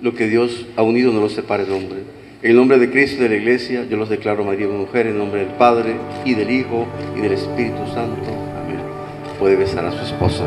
Lo que Dios ha unido no lo separe el hombre. En el nombre de Cristo y de la Iglesia, yo los declaro marido y mujer, en nombre del Padre, y del Hijo, y del Espíritu Santo. Amén. Puede besar a su esposa.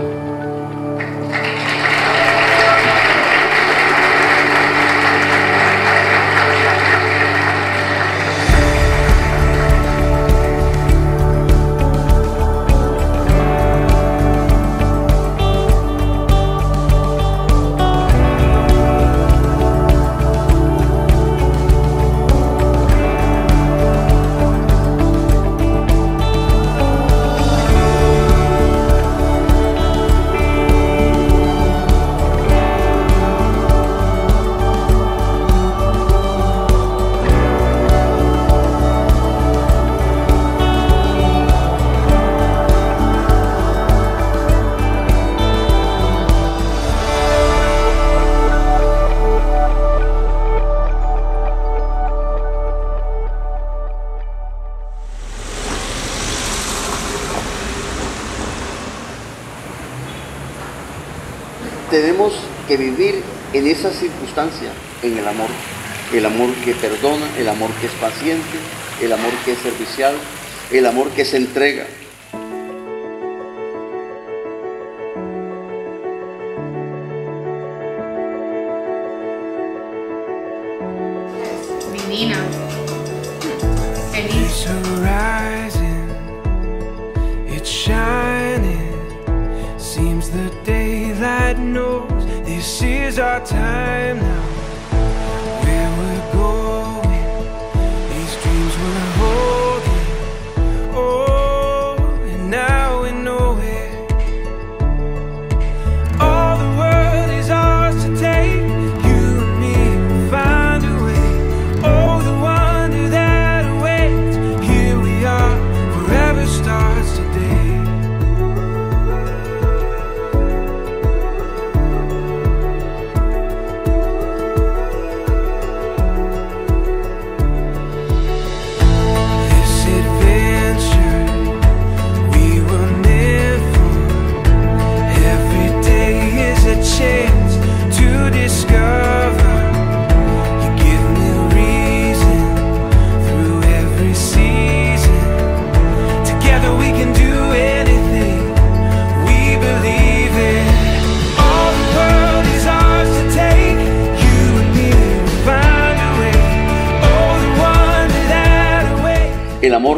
Tenemos que vivir en esa circunstancia, en el amor. El amor que perdona, el amor que es paciente, el amor que es servicial, el amor que se entrega. Divina. Feliz. Is our time now.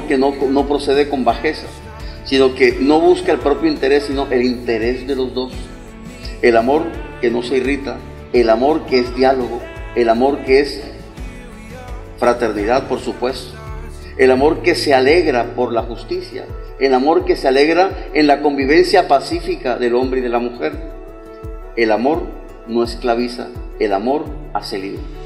Que no, no procede con bajeza, sino que no busca el propio interés, sino el interés de los dos. El amor que no se irrita, el amor que es diálogo, el amor que es fraternidad, por supuesto. El amor que se alegra por la justicia, el amor que se alegra en la convivencia pacífica del hombre y de la mujer. El amor no esclaviza, el amor hace libre.